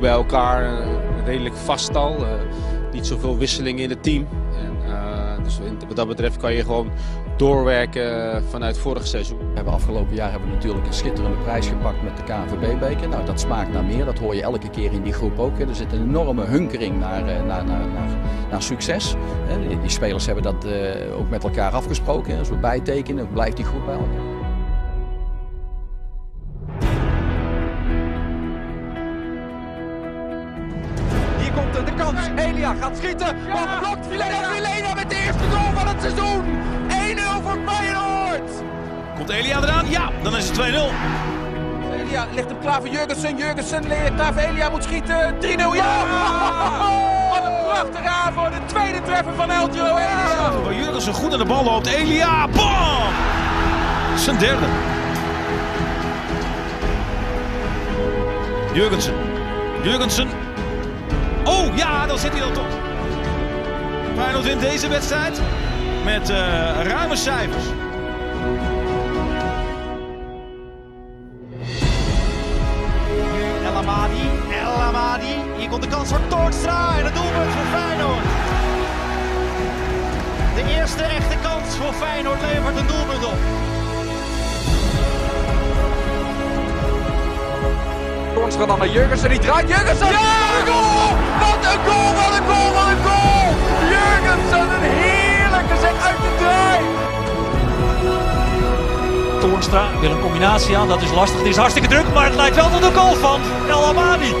bij elkaar, uh, redelijk vast al. Uh, niet zoveel wisselingen in het team. En, uh, dus wat dat betreft kan je gewoon doorwerken vanuit vorig seizoen. We hebben afgelopen jaar hebben we natuurlijk een schitterende prijs gepakt met de KNVB-beker. Nou, dat smaakt naar meer, dat hoor je elke keer in die groep ook. Er zit een enorme hunkering naar, naar, naar, naar, naar succes. Die spelers hebben dat ook met elkaar afgesproken. Als we bijtekenen, blijft die groep bij elkaar. Schieten. Bal geblokt. Vilena, Vilena met de eerste goal van het seizoen. 1-0 voor Feyenoord. Komt Elia eraan? Ja, dan is het 2-0. Elia ligt hem klaar voor Jurgensen. Jurgensen klaar voor Elia moet schieten. 3-0. Ja! Wat een prachtige aanval. De tweede treffer van Eltio Elia. Waar Jurgensen goed aan de bal loopt. Elia, bam! Zijn derde. Jurgensen. Jurgensen Oh ja, dan zit hij dan toch. Feyenoord wint deze wedstrijd met uh, ruime cijfers. El Amadi, El Amadi. Hier komt de kans voor Toornstra en het doelpunt voor Feyenoord. De eerste echte kans voor Feyenoord levert een doelpunt op. Toornstra dan naar Jurgensen, die draait Jurgensen! Ja, goal! Wat een goal, wat een goal, wat een goal! Jurgensen, een heerlijke zet uit de draai! Toornstra wil een combinatie aan, dat is lastig, het is hartstikke druk, maar het lijkt wel tot een goal van El Amadi.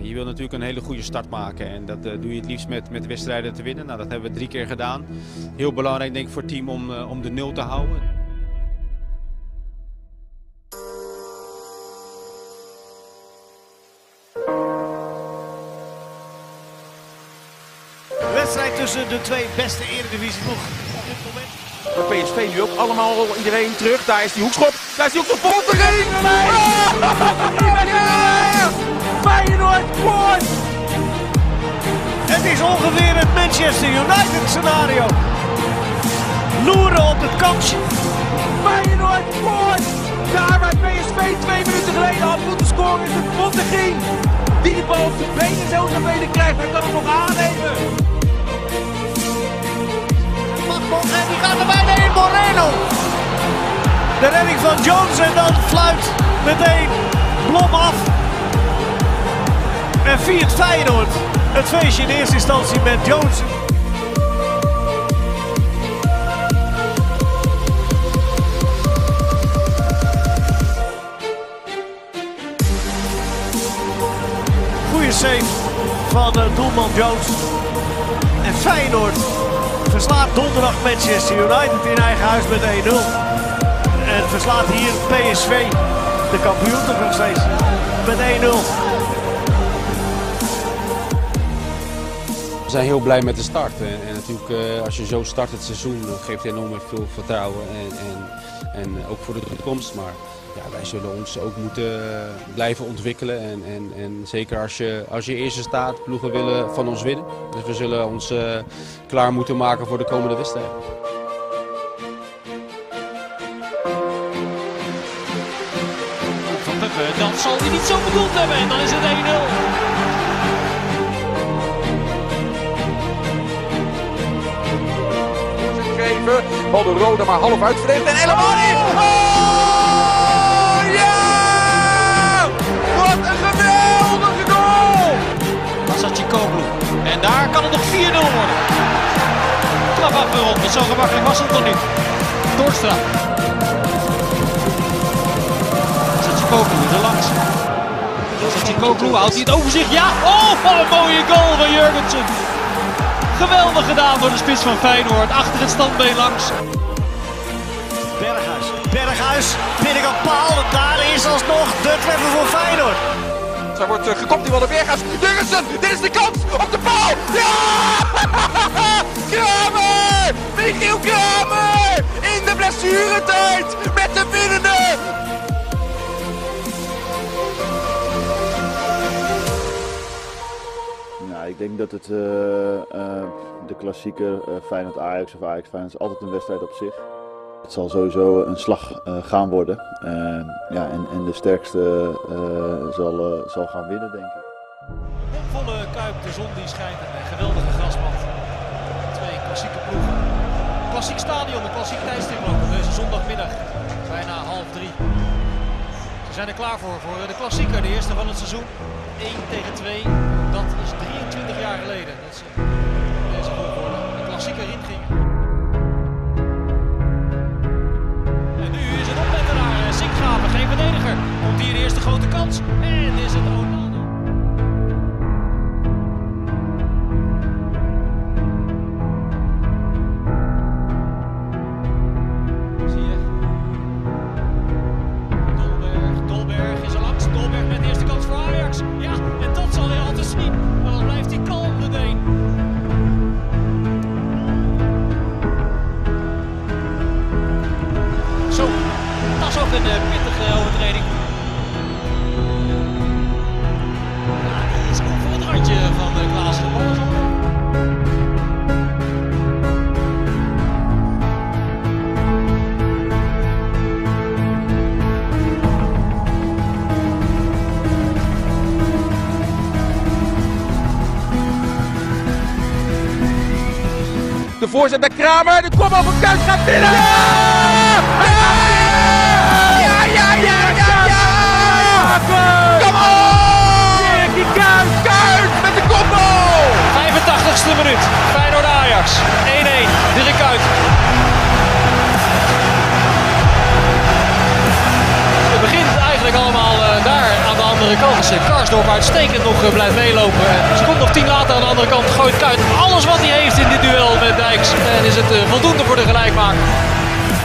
Je wil natuurlijk een hele goede start maken en dat uh, doe je het liefst met, met wedstrijden te winnen. Nou, dat hebben we drie keer gedaan. Heel belangrijk denk ik voor het team om, uh, om de nul te houden. Tussen de twee beste eredivisieploeg op dit moment. PSV nu ook allemaal iedereen terug. Daar is die hoekschop. Daar is die hoekschop. Komt erin! Feyenoord scoort! Het is ongeveer het Manchester United scenario. Loeren op het kansje. Feyenoord scoort! Daar waar PSV twee minuten geleden had moeten scoren is het Bottegien. Die de bal op de benen zo naar beneden krijgt. Hij kan hem nog aannemen. En die gaat er bijna in, Moreno. De redding van Jones en dan fluit meteen Blom af. En viert Feyenoord het feestje in eerste instantie met Jones. Goeie save van doelman Jones. En Feyenoord verslaat donderdag Manchester United in eigen huis met 1-0. En verslaat hier PSV, de kampioen toch nog steeds, met 1-0. We zijn heel blij met de start. En, natuurlijk, uh, als je zo start het seizoen, geeft het enorm veel vertrouwen. En, en, en ook voor de toekomst. Maar ja, wij zullen ons ook moeten blijven ontwikkelen. En, en, en zeker als je, als je eerste staat, ploegen willen van ons winnen. Dus we zullen ons uh, klaar moeten maken voor de komende wedstrijden. Van Peppe, dat zal hij niet zo bedoeld hebben. En dan is het 1-0. Bal de Rode maar half uitverdedigd en helemaal niet. Oh, En daar kan het nog 4-0 worden. Trap afgerond, want zo gemakkelijk was het nog niet. Doorstra. Masachikoglu er langs. Masachikoglu houdt hij het overzicht. Ja! Oh, wat een mooie goal van Jurgensen. Geweldig gedaan door de spits van Feyenoord. Achter het standbeen langs. Berghuis. Berghuis. Binnenkant paal. Daar is alsnog de treffer voor Feyenoord. Zij wordt uh, gekopt die de Berghuis. Jurgensen. Dit is de kans. Op de paal. Ja! Kramer. Michiel Kramer. In de blessuretijd. Met de winnende. ik denk dat het uh, uh, de klassieker uh, Feyenoord-Ajax of Ajax-Feyenoord is altijd een wedstrijd op zich. Het zal sowieso een slag gaan worden. ja, en, en de sterkste zal, zal gaan winnen, denk ik. Volle kuip, de zon die schijnt en een geweldige grasmat. Twee klassieke ploegen. Klassiek stadion, een klassiek tijdstip deze zondagmiddag. Bijna half drie. Ze zijn er klaar voor, voor de klassieker, de eerste van het seizoen. 1 tegen 2. Dat is 23 jaar geleden dat verdediger. Komt hier de eerste grote kans. En is het Onana. Voorzet bij Kramer. De kom over Kuit gaat binnen. Ja! Ja, ja, ja, ja, ja! Kom! Die Kuit, Kuit met de kopbal! 85ste minuut. Kant. Karsdorp uitstekend nog eh, blijft meelopen. En seconde of tien later aan de andere kant gooit Kuyt alles wat hij heeft in dit duel met Dijks. En is het eh, voldoende voor de gelijkmaker.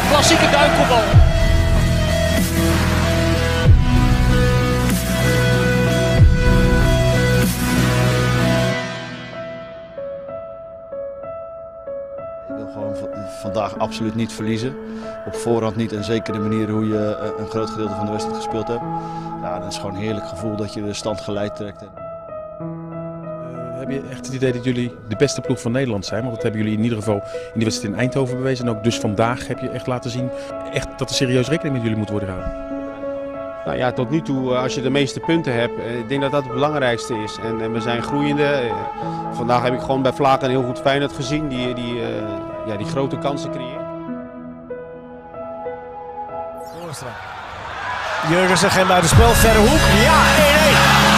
Klassieke duikkoppel. Vandaag absoluut niet verliezen. Op voorhand niet en zeker de manier hoe je eh, een groot gedeelte van de wedstrijd gespeeld hebt. Ja, dat is gewoon een heerlijk gevoel dat je de stand geleid trekt. Eh, heb je echt het idee dat jullie de beste ploeg van Nederland zijn? Want dat hebben jullie in ieder geval in die wedstrijd in Eindhoven bewezen. En ook dus vandaag heb je echt laten zien echt dat er serieus rekening met jullie moet worden gehouden. Nou ja, tot nu toe, eh, als je de meeste punten hebt, ik denk dat dat het belangrijkste is. En, en we zijn groeiende. Vandaag heb ik gewoon bij Vlaag een heel goed Feyenoord gezien, die, die, eh, ja, die grote kansen creëert. Jurgensen geen buitenspel, verre hoek. Ja, 1-1.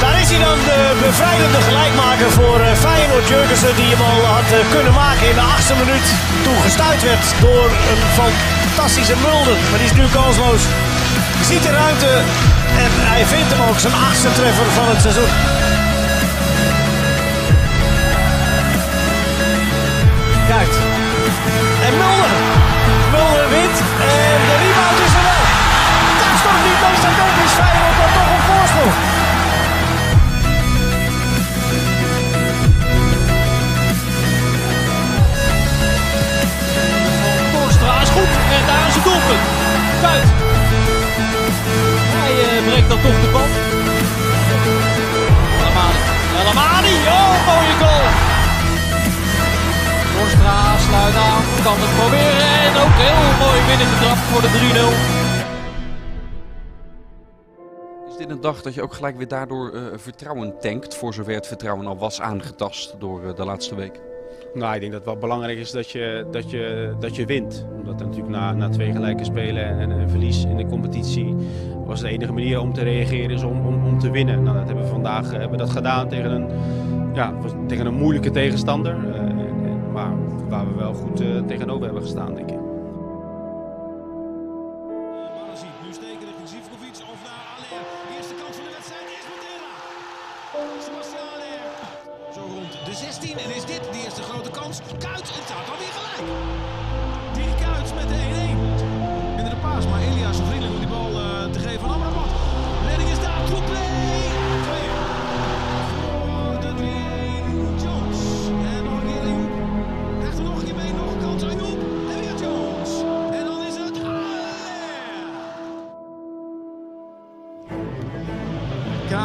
Daar is hij dan de bevrijdende gelijkmaker voor eh, Feyenoord. Jurgensen die hem al had eh, kunnen maken in de achtste minuut. Toen gestuurd werd door een fantastische Mulder. Maar die is nu kansloos. Ziet de ruimte en hij vindt hem ook zijn achtste treffer van het seizoen. En Mulder. Mulder wint en de rebound is er wel. Dat is toch niet meestal ook is Feyenoord dan toch een voorsprong. Torstra is goed en daar is het doelpunt. Kuit. Torstra sluit aan. Kan het proberen. En ook heel mooi binnengetrapt voor de 3-0. Is dit een dag dat je ook gelijk weer daardoor eh, vertrouwen tankt, voor zover het vertrouwen al was aangetast door eh, de laatste week? Nou, ik denk dat het wel belangrijk is dat je, dat je, dat je wint. Omdat er natuurlijk na, na twee gelijke spelen en een verlies in de competitie was de enige manier om te reageren is om, om, om te winnen. Nou, dat hebben we vandaag hebben we dat gedaan tegen een, ja, tegen een moeilijke tegenstander. Waar we wel goed eh, tegenover hebben gestaan, denk ik.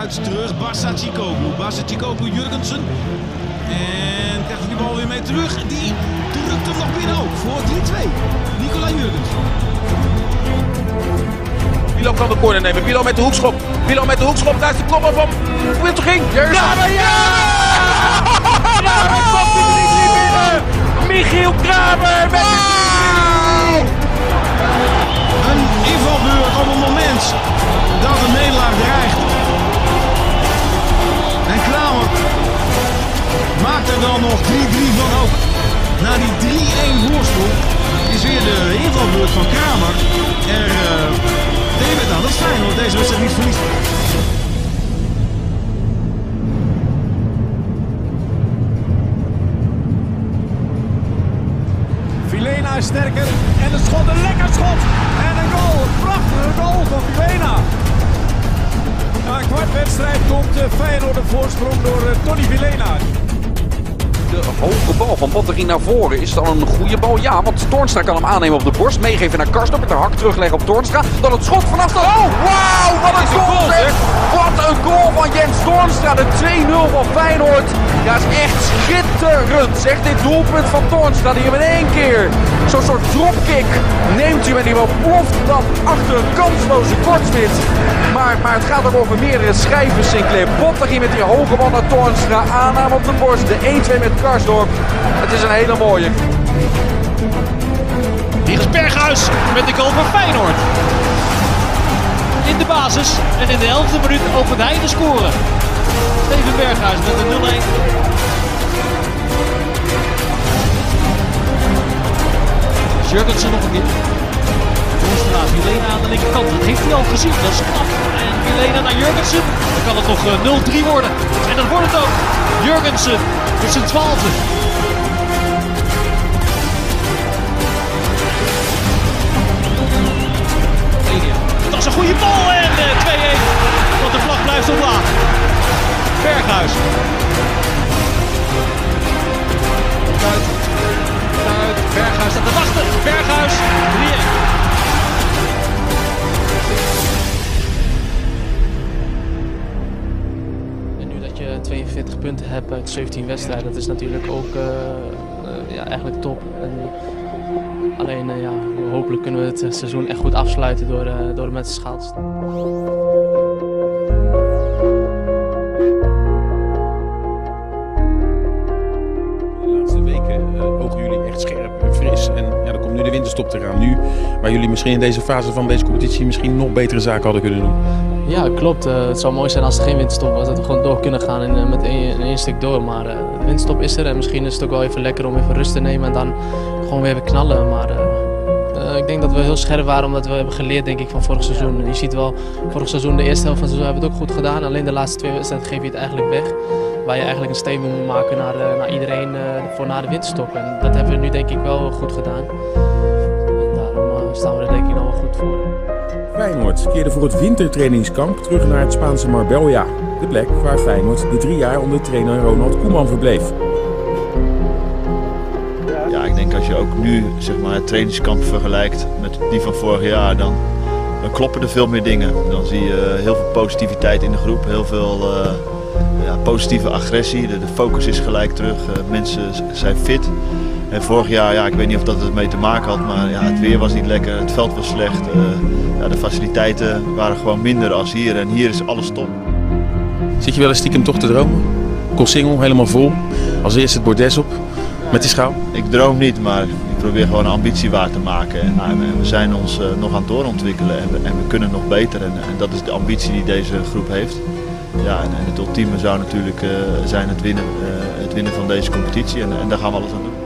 Kuit terug, Barça Chikopu. Barça Chikopu, Jurgensen. En krijgt hij die bal weer mee terug. Die drukt hem nog binnen ook voor 3-2. Nicola Jurgens. Milo kan de corner nemen. Milo met de hoekschop. Milo met de hoekschop. Daar is de kopper van Wiltering. Kramer, ja! Kramer komt de 3-3 binnen. Michiel Kramer met de 3-3. Een invalbeurt op het moment dat de nederlaag dreigt. Er dan nog 3-3 van ook. Na die 3-1 voorsprong is weer de invalbeurt van Kramer er uh, tegen aan. Dat is fijn hoor, deze wedstrijd niet verliest. Vilena is sterker en een schot, een lekker schot. En een goal, een prachtige goal van Vilena. Na een kwart wedstrijd komt Feyenoord op voorsprong door Tony Vilena. De hoge bal van Botterin naar voren. Is dan een goede bal? Ja, want Toornstra kan hem aannemen op de borst. Meegeven naar Karstorp. Met de hak terugleggen op Toornstra. Dan het schot vanaf de... Oh, wauw! Wat een goal zeg! Wat een goal van Jens Toornstra. De 2-0 van Feyenoord. Ja, is echt schitterend. Zegt dit doelpunt van Toornstra. Die hem in één keer zo'n soort dropkick neemt hij. En die ploft dan achter een kansloze kortspit. Maar, maar het gaat ook over meerdere schijven, Sinclair. Botterin met die hoge bal naar Toornstra. Aanname op de borst. De 1-2 met Karsdorp. Het is een hele mooie. Hier is Berghuis met de goal van Feyenoord. In de basis en in de 11e minuut opent hij de score. Steven Berghuis met de 0-1. Jurgensen nog een keer. Torstra, Vilena aan de linkerkant. Dat heeft hij al gezien. Dat is knap. En Vilena naar Jurgensen. Dan kan het nog 0-3 worden. En dat wordt het ook. Jurgensen voor zijn twaalfde. Dat is een goede bal en uh, 2-1. Want de vlag blijft omlaag. Berghuis. Kuit. Berghuis staat te wachten. Berghuis. 3-1. En nu dat je 42 punten hebt uit 17 wedstrijden, dat is natuurlijk ook uh, uh, ja, eigenlijk top. En alleen uh, ja, hopelijk kunnen we het seizoen echt goed afsluiten door, door de schaal te staan. Nu waar jullie misschien in deze fase van deze competitie misschien nog betere zaken hadden kunnen doen. Ja, klopt. Uh, het zou mooi zijn als er geen winterstop was. Dat we gewoon door kunnen gaan en uh, met één, stuk door. Maar uh, is er en misschien is het ook wel even lekker om even rust te nemen en dan gewoon weer even knallen. Maar ik denk dat we heel scherp waren omdat we hebben geleerd denk ik van vorig seizoen. Je ziet wel, vorig seizoen, de eerste helft van het seizoen hebben we het ook goed gedaan. Alleen de laatste twee wedstrijden geef je het eigenlijk weg. Waar je eigenlijk een statement moet maken naar, naar iedereen voor na de winterstop. En dat hebben we nu denk ik wel goed gedaan. Staan we er denk ik nog wel goed voor. Feyenoord keerde voor het wintertrainingskamp terug naar het Spaanse Marbella. De plek waar Feyenoord de drie jaar onder trainer Ronald Koeman verbleef. Ja, ik denk als je ook nu zeg maar, het trainingskamp vergelijkt met die van vorig jaar, dan, dan kloppen er veel meer dingen. Dan zie je heel veel positiviteit in de groep, heel veel uh, ja, positieve agressie. De, de, focus is gelijk terug, uh, mensen zijn fit. En vorig jaar, ja, ik weet niet of dat ermee te maken had, maar ja, het weer was niet lekker, het veld was slecht. Uh, ja, de faciliteiten waren gewoon minder als hier en hier is alles top. Zit je wel eens stiekem toch te dromen? Koolsingel helemaal vol, als eerste het bordes op, met die schouw? Ik droom niet, maar ik probeer gewoon een ambitie waar te maken. En, nou, we zijn ons uh, nog aan het doorontwikkelen en we, en we kunnen nog beter. En, en, dat is de ambitie die deze groep heeft. Ja, en, en het ultieme zou natuurlijk uh, zijn het winnen, het winnen van deze competitie en, en daar gaan we alles aan doen.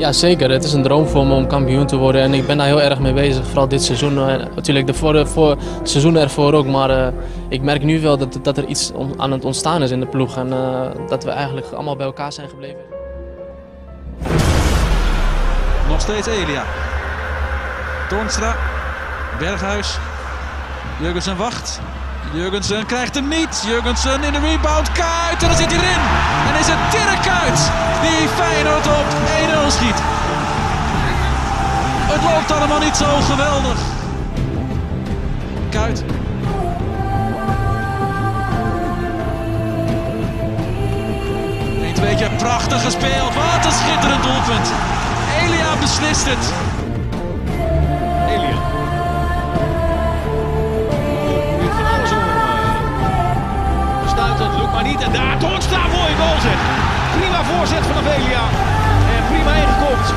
Ja, zeker. Het is een droom voor me om kampioen te worden en ik ben daar heel erg mee bezig. Vooral dit seizoen. Natuurlijk de voor, voor, seizoen ervoor ook, maar uh, ik merk nu wel dat, dat er iets aan het ontstaan is in de ploeg. En uh, dat we eigenlijk allemaal bij elkaar zijn gebleven. Nog steeds Elia. Toornstra. Berghuis. Jurgensen wacht. Jurgensen krijgt hem niet. Jurgensen in de rebound. Kuit. En dan zit hij erin. En is het Dirk Kuit die Feyenoord op 1-0 schiet. Het loopt allemaal niet zo geweldig. Kuit. gespeeld. Wat een schitterend doelpunt. Elia beslist het. En daar Toornstra, mooie goal zeg. Prima voorzet vanaf Elia. En prima ingekopt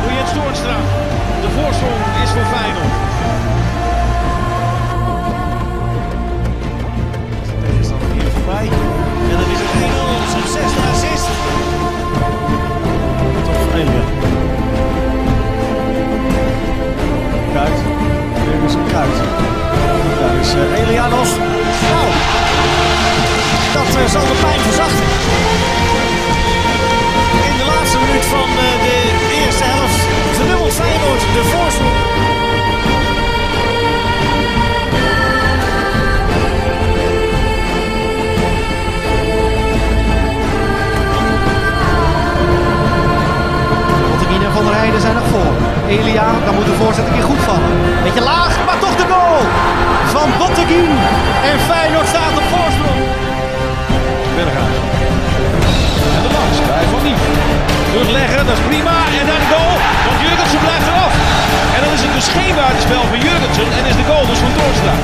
door Jens Toornstra. De voorsprong is voor Feyenoord. Tegenstander hier voorbij. En dan is het 1-0. Zijn zesde assist. Toch Elia. Kuit. Weer is een Kuit. Daar is uh, Elia nog. Nou, dat zal de pijn verzachten. In de laatste minuut van uh, de eerste helft verdubbelt Feyenoord de voorsprong. En Van der Heijden zijn nog voor. Elia, dan moet de voorzet een keer goed vallen. Beetje laag, maar toch de goal van Botteguin. En Feyenoord staat op Terugleggen, dat is prima. En dan de goal, want Jurgensen blijft eraf. En dan is het dus geen buitenspel van Jurgensen en is de goal dus van Toornstra.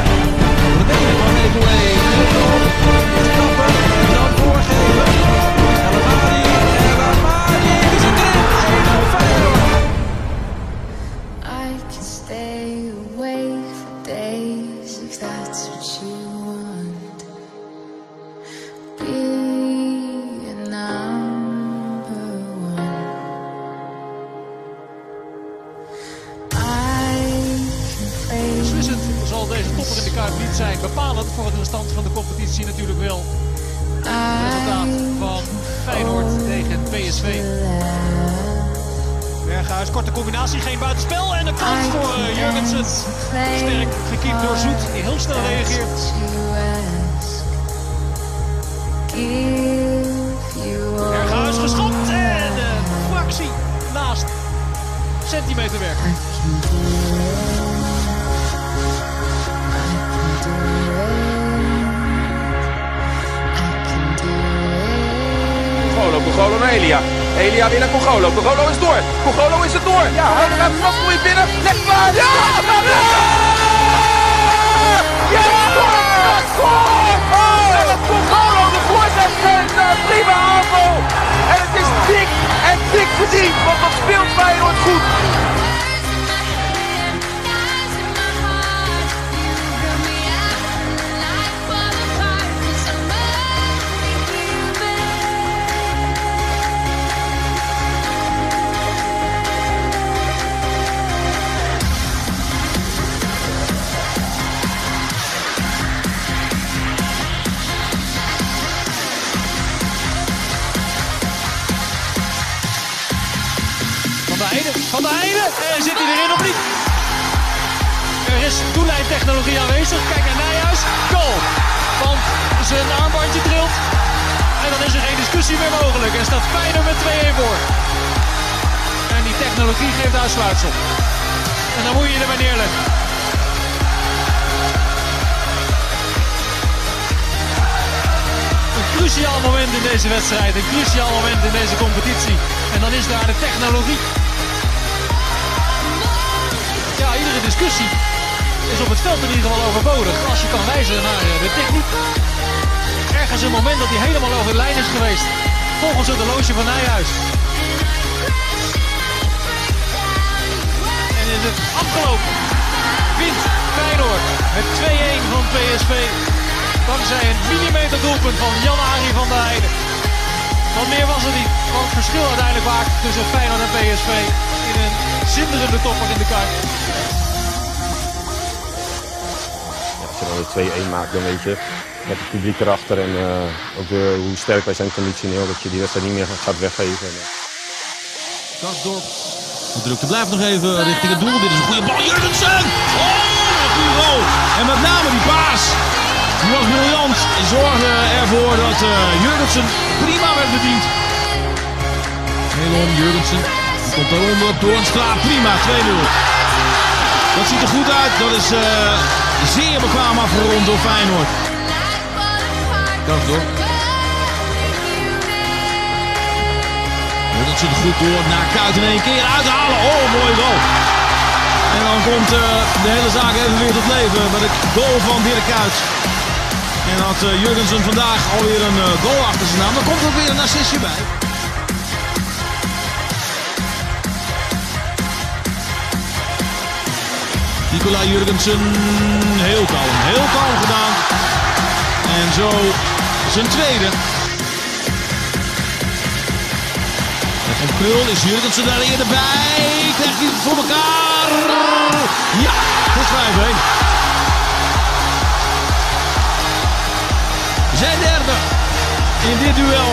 Combinatie, geen buitenspel. En de kans voor uh, Jurgensen. Sterk gekiept door Zoet, die heel snel reageert. Berghuis geschopt en de fractie naast. Centimeter werk. Cogolo, Cogolo naar Elia. Elia weer naar Cogolo. Cogolo is door. Cogolo is het door. Ja, hij gaat vast mooi binnen. Leg maar. Ja! Ja! Ja! Scoort! Dat Cogolo de voorzet geeft. Een prima aanval. En het is dik en dik verdiend. Want dat speelt Feyenoord goed. En zit hij erin of niet? Er is toelijntechnologie aanwezig. Kijk naar Nijhuis. Goal. Want zijn armbandje trilt. En dan is er geen discussie meer mogelijk. En staat Feyenoord met 2-1 voor. En die technologie geeft uitsluitsel. En dan moet je je erbij neerleggen. Een cruciaal moment in deze wedstrijd. Een cruciaal moment in deze competitie. En dan is daar de technologie. Ja, iedere discussie is op het veld in ieder geval overbodig. Als je kan wijzen naar eh, de techniek. Ergens een moment dat hij helemaal over de lijn is geweest. Volgens het horloge van Nijhuis. En is het afgelopen. Wint Feyenoord met 2-1 van PSV. Dankzij een millimeter doelpunt van Jan-Arie van der Heijden. Want meer was het niet. Want het verschil uiteindelijk maakt tussen Feyenoord en PSV in een zinderende topper in de Kuip. Als je dan de 2-1 maakt, dan weet je met het publiek erachter en eh, ook weer hoe sterk wij zijn conditioneel, dat je die wedstrijd niet meer gaat weggeven. En, eh, Karsdorp. De drukte blijft nog even richting het doel. Dit is een goede bal. Jurgensen! Oh. En met name die paas. Die was briljant. Zorgde ervoor dat uh, Jurgensen prima werd bediend. Helon, Jurgensen. Die komt eronder. Doornstra, prima. 2-0. Dat ziet er goed uit. Dat is uh, zeer bekwaam afgerond door Feyenoord. Karsdorp. Jurgensen goed door naar Kuit in één keer uithalen. Oh, mooie goal. En dan komt uh, de hele zaak even weer tot leven met de goal van Dirk Kuyt. En had uh, Jurgensen vandaag alweer een uh, goal achter zijn naam. Dan komt er weer een assistje bij. Nicola Jurgensen, heel kalm, heel kalm gedaan. En zo zijn tweede. En van Krul is Jurgensen daar eerder bij. Krijgt hij het voor elkaar? Ja, het is 5-1. Zijn derde in dit duel.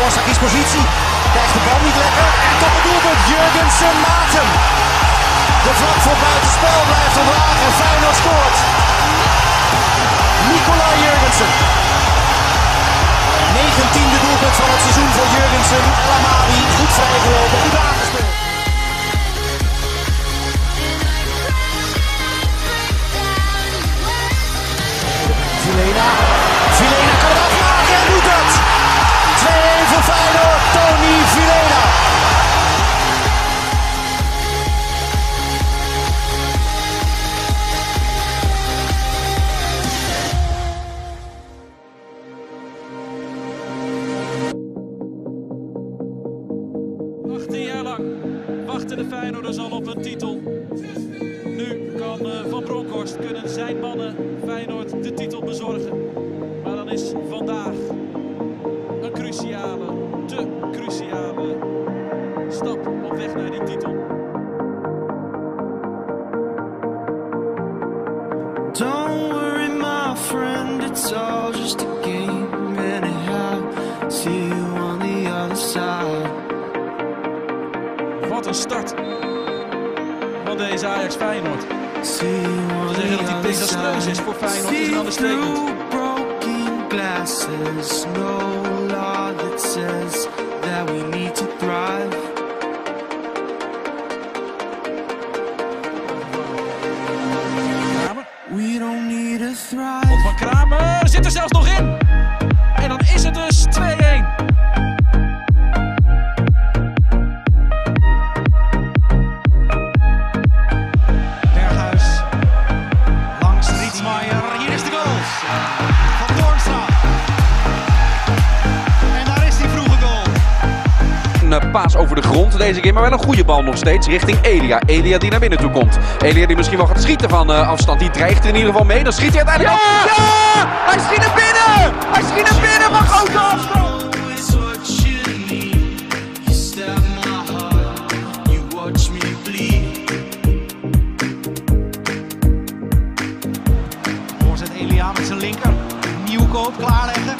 Torsa kiest positie. Krijgt de bal niet lekker. En tot het doelpunt. Jurgensen maakt hem. De vlag voor buitenspel blijft omlaag en Feyenoord scoort. Nicola Jurgensen. 19e doelpunt van het seizoen voor Jurgensen. El Amadi goed vrijgelopen, deze keer, maar wel een goede bal nog steeds richting Elia. Elia die naar binnen toe komt. Elia die misschien wel gaat schieten van eh, afstand. Die dreigt er in ieder geval mee. Dan schiet hij uiteindelijk ook. Ja! Hij schiet naar binnen! Hij schiet naar binnen, maar grote afstand! Voorzet Elia met zijn linker. Nieuwkoop klaarleggen.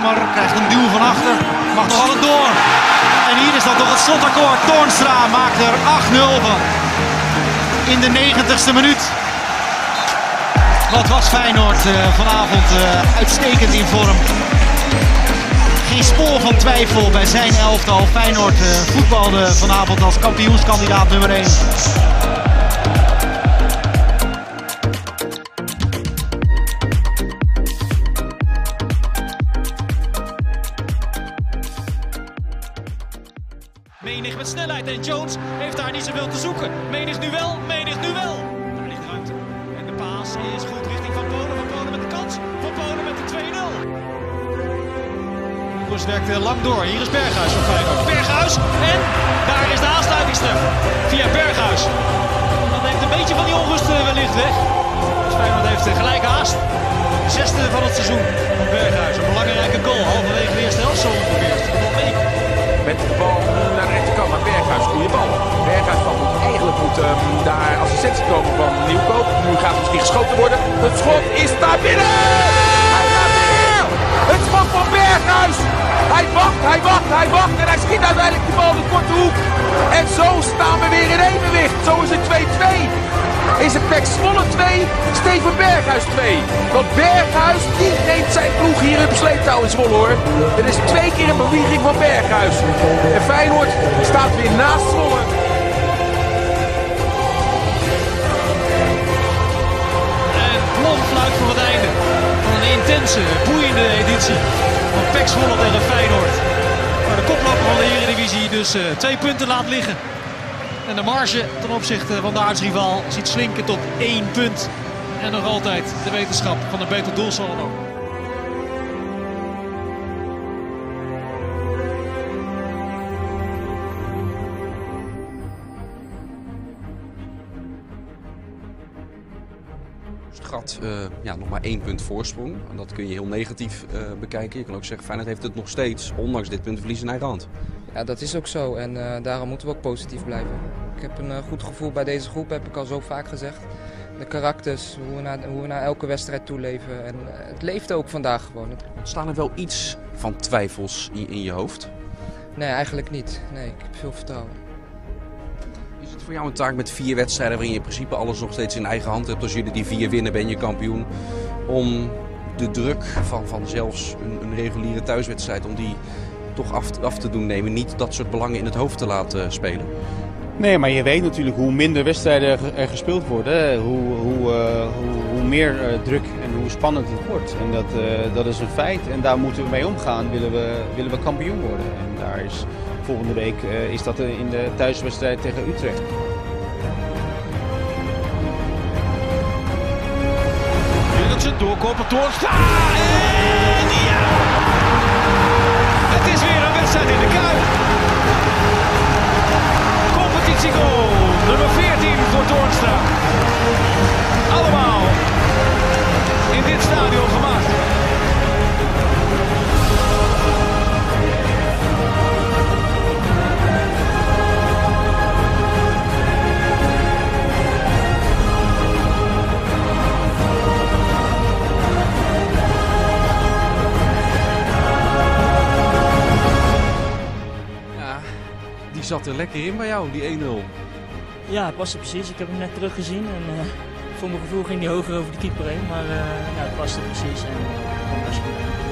Krijgt een duw van achter. Mag nog altijd door. En hier is dan toch het slotakkoord. Toornstra maakt er 8-0 van. In de 90ste minuut. Wat was Feyenoord eh, vanavond eh, uitstekend in vorm. Geen spoor van twijfel bij zijn elftal. Feyenoord eh, voetbalde vanavond als kampioenskandidaat nummer 1. En Jones heeft daar niet zoveel te zoeken. Menig nu wel, menig nu wel. Daar ligt ruimte. En de paas is goed richting Van Polen. Van Polen met de kans. Van Polen met de 2-0. Koers werkt lang door. Hier is Berghuis van Feyenoord. Berghuis en daar is de aansluitingstreffer via Berghuis. Dat neemt een beetje van die onrust eh, wellicht weg. Feyenoord heeft gelijk haast. Zesde van het seizoen. Berghuis, een belangrijke goal. Halverwege de eerste helft zo ongeveer. Met de bal naar de rechterkant, maar Berghuis, goede bal. Berghuis van eigenlijk moet ehm, daar assistentie komen van Nieuwkoop. Nu gaat het misschien geschoten worden. Het schot is daar binnen! Hij gaat erin! Het schot van Berghuis. Hij wacht, hij wacht, hij wacht. En hij schiet uiteindelijk de bal de korte hoek. En zo staan we weer in evenwicht. Zo is het 2-2. Is het Pek Zwolle 2, Steven Berghuis 2. Want Berghuis die neemt zijn ploeg hier op sleeptouw in Zwolle hoor. Het is twee keer een beweging van Berghuis. En Feyenoord staat weer naast Zwolle. En plom fluit voor het einde van een intense, boeiende editie van Zwolle tegen Feyenoord. Waar de koploper van de Eredivisie dus eh, twee punten laat liggen. En de marge ten opzichte van de aardsrivaal ziet slinken tot één punt. En nog altijd de wetenschap van een beter doelsaldo. Eh, ja, nog maar één punt voorsprong. En dat kun je heel negatief eh, bekijken. Je kan ook zeggen, Feyenoord heeft het nog steeds, ondanks dit puntverlies, in eigen hand. Ja, dat is ook zo en eh, daarom moeten we ook positief blijven. Ik heb een goed gevoel bij deze groep, heb ik al zo vaak gezegd. De karakters, hoe we naar, hoe we naar elke wedstrijd toeleven. En het leeft ook vandaag gewoon. Staan er wel iets van twijfels in, in je hoofd? Nee, eigenlijk niet. Nee, ik heb veel vertrouwen. Voor een taak met vier wedstrijden waarin je in principe alles nog steeds in eigen hand hebt? Als jullie die vier winnen, ben je kampioen. Om de druk van, van zelfs een, een reguliere thuiswedstrijd, om die toch af, af te doen nemen. Niet dat soort belangen in het hoofd te laten spelen. Nee, maar je weet natuurlijk hoe minder wedstrijden er, ge- gespeeld worden, hoe, hoe, eh, hoe, hoe meer eh, druk en hoe spannend het wordt. En dat, eh, dat is een feit en daar moeten we mee omgaan, willen we, willen we kampioen worden. En daar is volgende week eh, is dat in de thuiswedstrijd tegen Utrecht. Jurgensen doorkoppen, Toornstra. En ja! Het is weer een wedstrijd in de Kuip. Competitiegoal nummer 14 voor Toornstra. Allemaal in dit stadion gemaakt. Zat er lekker in bij jou, die 1-0. Ja, het paste precies. Ik heb hem net teruggezien en eh, voor mijn gevoel ging hij hoger over de keeper heen. Maar eh, ja, het paste precies en uh,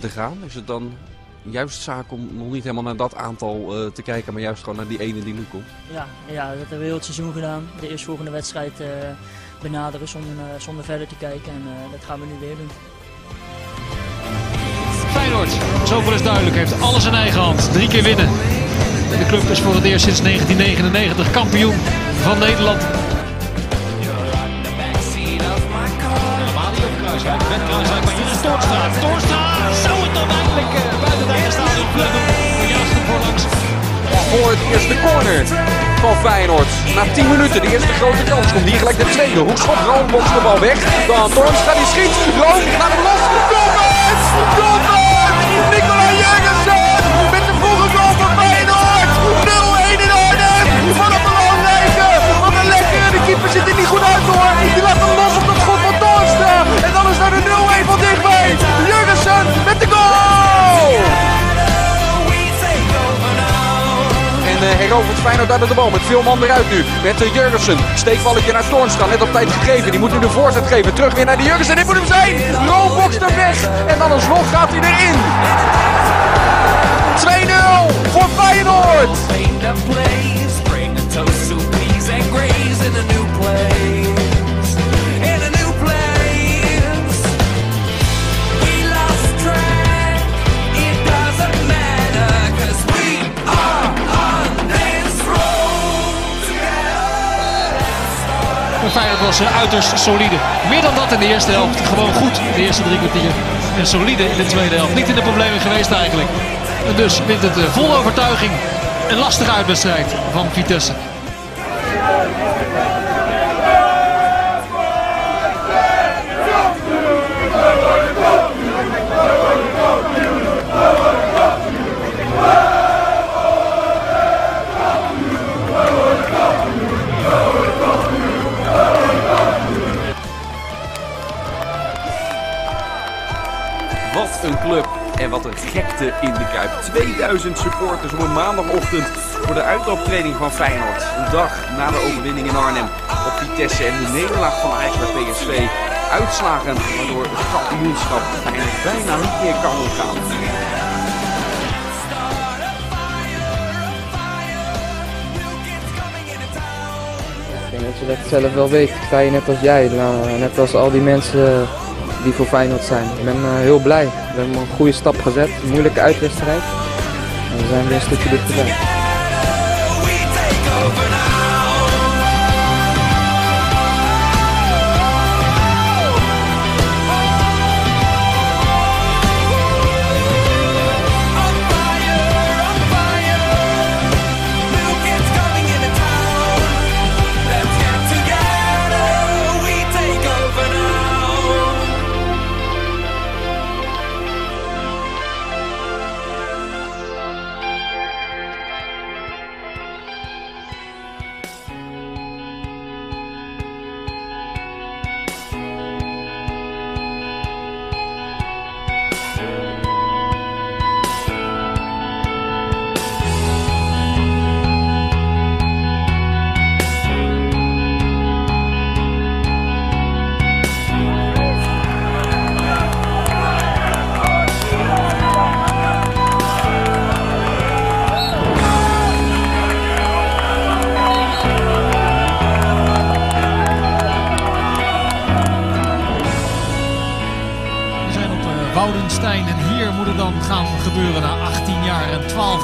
Te gaan. Is het dan juist zaak om nog niet helemaal naar dat aantal eh, te kijken, maar juist gewoon naar die ene die nu komt? Ja, ja, dat hebben we heel het seizoen gedaan. De eerstvolgende wedstrijd eh, benaderen zonder, eh, zonder verder te kijken. En eh, dat gaan we nu weer doen. Feyenoord, zoveel is duidelijk, heeft alles in eigen hand. Drie keer winnen. De club is voor het eerst sinds 1999 kampioen van Nederland. Helemaal niet op Kruiswijk. Met Kruiswijk, maar hier is Toornstra. Toornstra zou het dan eindelijk uh, buiten het eigen stadion kunnen doen. Maar juist ervoor langs. Voor het eerste corner van Feyenoord. Na 10 minuten de eerste grote kans. Komt hier gelijk de tweede. Hoekschop, Room botst de bal weg. Dan Toornstra die schiet. Room gaat hem los. Doelpunt! Herovert Feyenoord uit de bal met veel man eruit nu. Met uh, Jurgensen. Steekballetje naar Toornstra. Net op tijd gegeven. Die moet nu de voorzet geven. Terug weer naar de Jurgensen. Dit moet hem zijn. Robox er weg. En dan alsnog gaat hij erin. 2-0 voor Feyenoord. Was eh, uiterst solide. Meer dan dat in de eerste helft. Gewoon goed de eerste drie kwartier. En solide in de tweede helft. Niet in de problemen geweest eigenlijk. En dus wint het eh, vol overtuiging. Een lastige uitwedstrijd van Vitesse. En wat een gekte in de Kuip. 2000 supporters op een maandagochtend voor de uitlooptraining van Feyenoord. Een dag na de overwinning in Arnhem op Vitesse en de nederlaag van Ajax bij PSV. Uitslagen waardoor het kampioenschap Feyenoord bijna niet meer kan omgaan. Ik dat je dat zelf wel weet. Sta je net als jij, nou, net als al die mensen die voor Feyenoord zijn. Ik ben uh, heel blij. We hebben een goede stap gezet. Moeilijke uitwedstrijd. En we zijn weer een stukje dichterbij.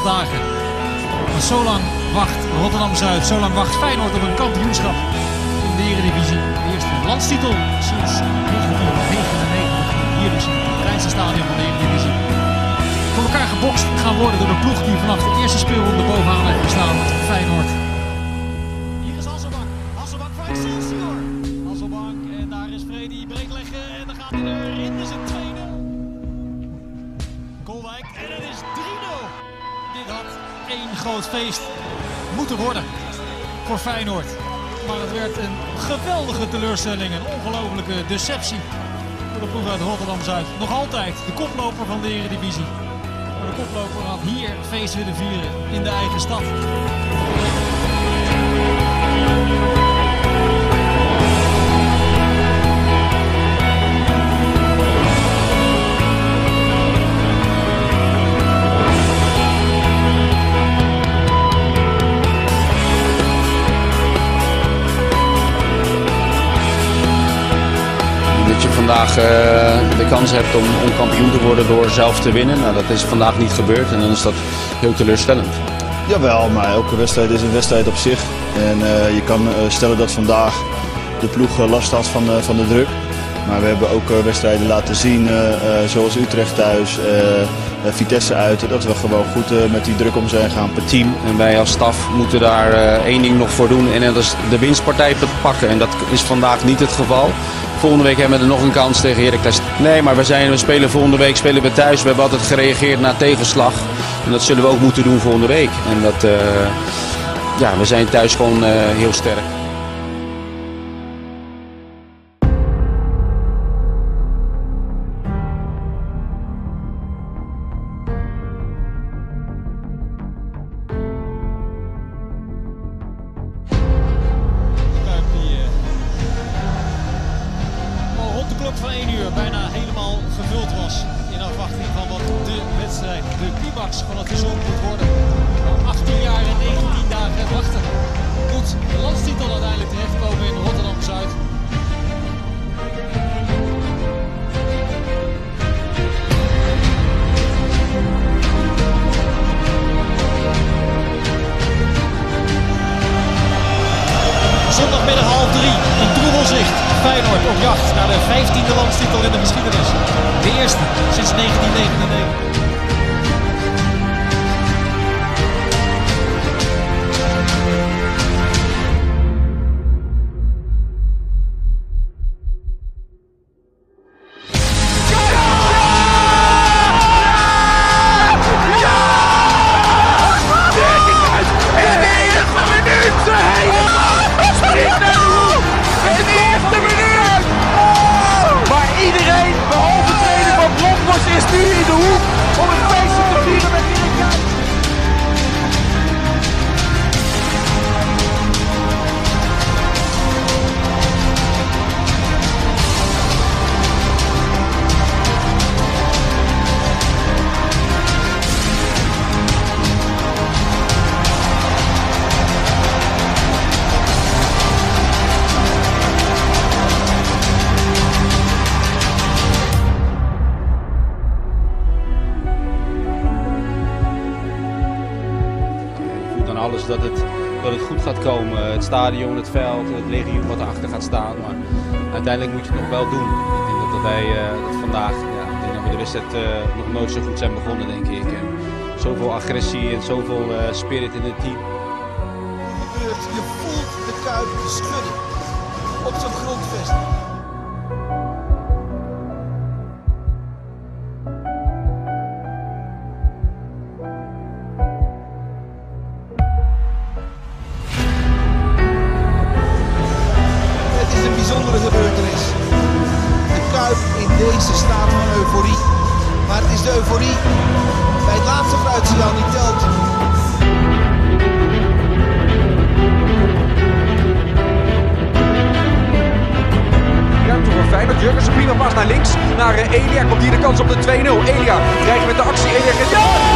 Dagen. Zo lang wacht Rotterdam-Zuid, zo lang wacht Feyenoord op een kampioenschap in de Eredivisie. De eerste landstitel sinds 1999. Hier dus in het kleinste stadion van de Eredivisie. Voor elkaar gebokst gaan worden door de ploeg die vanaf de eerste speelronde bovenaan heeft gestaan. Feyenoord. Feest moeten worden voor Feyenoord. Maar het werd een geweldige teleurstelling, een ongelofelijke deceptie voor de ploeg uit Rotterdam-Zuid. Nog altijd de koploper van de Eredivisie. Maar de koploper had hier feest willen vieren in de eigen stad. Vandaag eh, de kans hebt om, om kampioen te worden door zelf te winnen. Nou, dat is vandaag niet gebeurd en dan is dat heel teleurstellend. Jawel, maar elke wedstrijd is een wedstrijd op zich. En eh, je kan eh, stellen dat vandaag de ploeg last had van, van de druk. Maar we hebben ook wedstrijden laten zien, zoals Utrecht thuis, Vitesse uit, dat we gewoon goed met die druk om zijn gaan per team. En wij als staf moeten daar één ding nog voor doen en dat is de winstpartij te pakken. En dat is vandaag niet het geval. Volgende week hebben we er nog een kans tegen Heracles. Nee, maar we, zijn, we spelen volgende week spelen we thuis. We hebben altijd gereageerd na tegenslag. En dat zullen we ook moeten doen volgende week. En dat, eh, ja, we zijn thuis gewoon eh, heel sterk. wel doen. Ik denk dat wij eh, dat vandaag, ja, ik de wedstrijd eh, nog nooit zo goed zijn begonnen, denk ik. En zoveel agressie en zoveel eh, spirit in het team. Je voelt de kuip schudden op zijn grondvesten. Elia komt hier de kans op de 2-0. Elia krijgt met de actie. Elia gaat...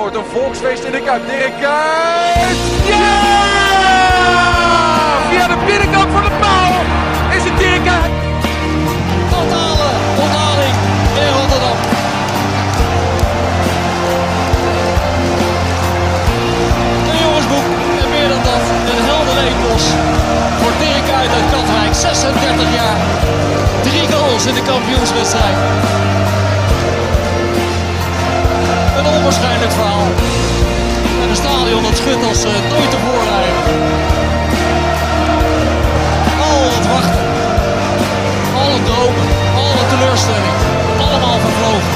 Feyenoord. Een volksfeest in de Kuip. Dirk Kuyt! Ja! Via de binnenkant van de paal is het Dirk Kuyt. Totale onthaling in Rotterdam. De jongensboek en meer dan dat. Een helder epos voor Dirk uit uit Katwijk. 36 jaar. Drie goals in de kampioenswedstrijd onwaarschijnlijk verhaal. En een stadion dat schudt als eh, nooit tevoren eigenlijk. Al het wachten, alle het dopen, alle teleurstelling, allemaal vervlogen.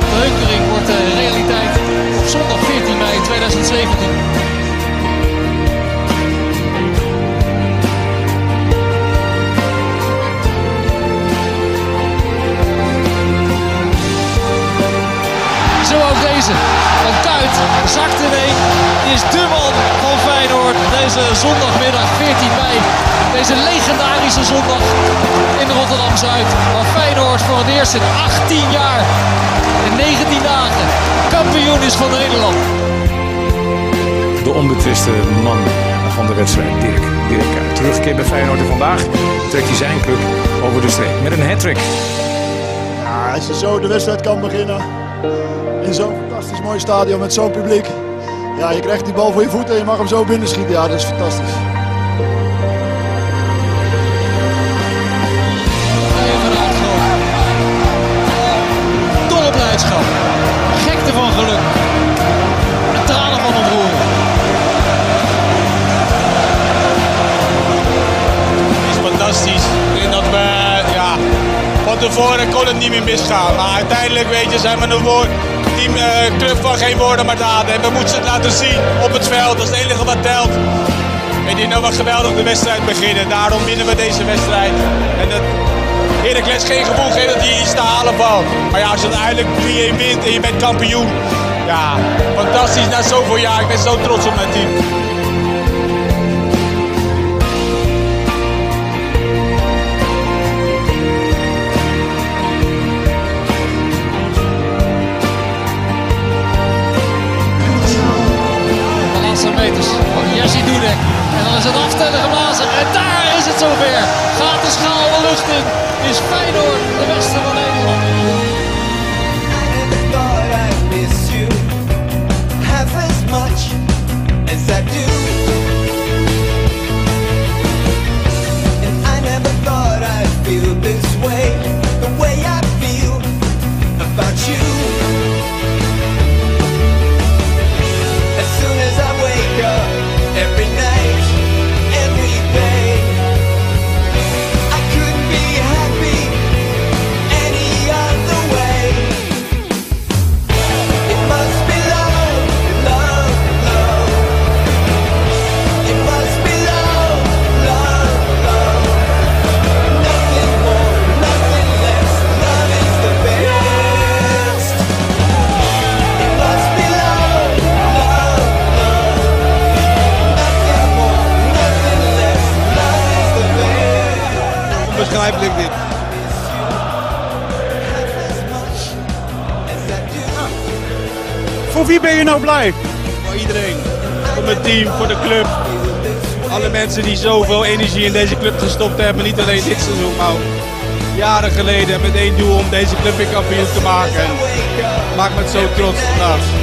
De heukering wordt de realiteit op zondag 14 mei 2017. Zakt ineen. Is de man van Feyenoord deze zondagmiddag 14 mei. Deze legendarische zondag in Rotterdam-Zuid. Waar Feyenoord voor het eerst in 18 jaar en 19 dagen kampioen is van Nederland. De onbetwiste man van de wedstrijd, Dirk. Dirk Kuyt. Terugkeer bij Feyenoord en vandaag trekt hij zijn club over de streep met een hat-trick. Ja, als je zo de wedstrijd kan beginnen in zo'n fantastisch mooi stadion met zo'n publiek. Ja, je krijgt die bal voor je voeten en je mag hem zo binnenschieten. Ja, dat is fantastisch. Tevoren kon het niet meer misgaan. Maar uiteindelijk, weet je, zijn we een woord, team, eh, club van geen woorden maar daden. En we moeten het laten zien op het veld. Dat is het enige wat telt. En die nou wat geweldig de wedstrijd beginnen. Daarom winnen we deze wedstrijd. En dat Heracles geen gevoel geeft dat hij iets te halen valt. Maar ja, als je uiteindelijk 3-1 wint en je bent kampioen. Ja, fantastisch na zoveel jaar. Ik ben zo trots op mijn team. Dan is het aftellen geblazen. En daar is het zover. Gaat de schaal de lucht in. Is Feyenoord de beste Voor wie ben je nou blij? Voor iedereen. Voor mijn team, voor de club. Alle mensen die zoveel energie in deze club gestopt hebben. Niet alleen dit seizoen, maar jaren geleden. Met één doel om deze club weer kampioen te maken. En maakt me zo trots vandaag.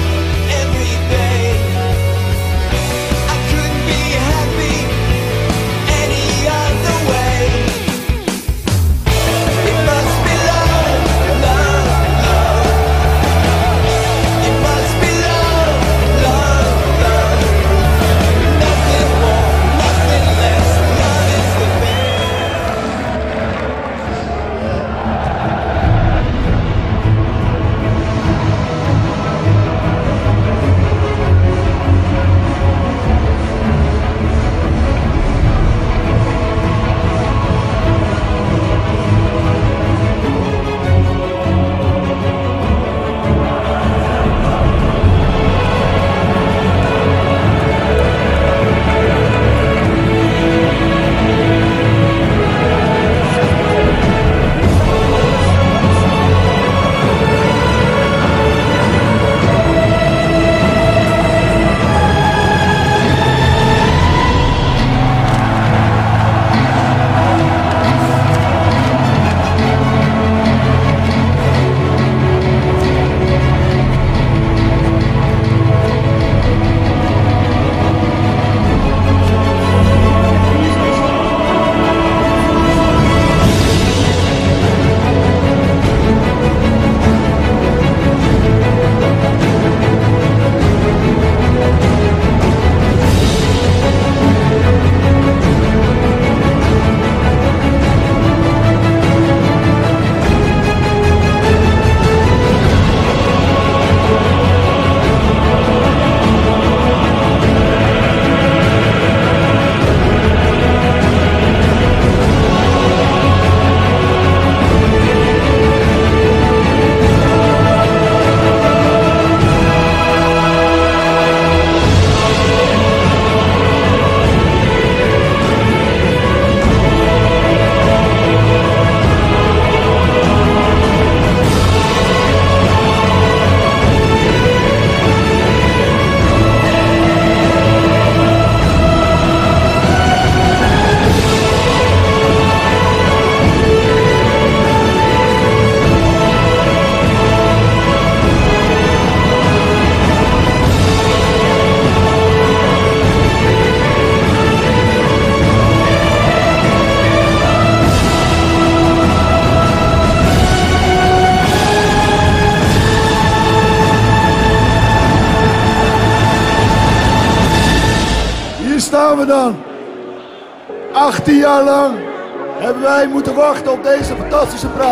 Hebben wij moeten wachten op deze fantastische prijs.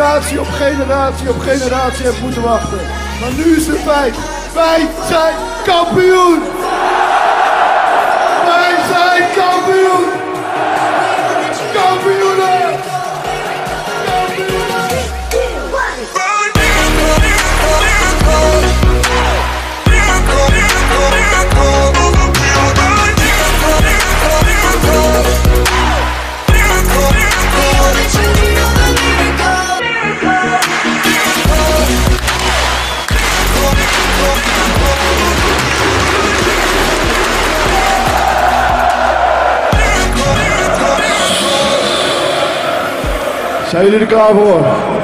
Generatie op generatie op generatie heeft moeten wachten. Maar nu is het feit. Wij zijn kampioen! Wij zijn kampioen! Kampioenen! Zijn jullie er klaar voor?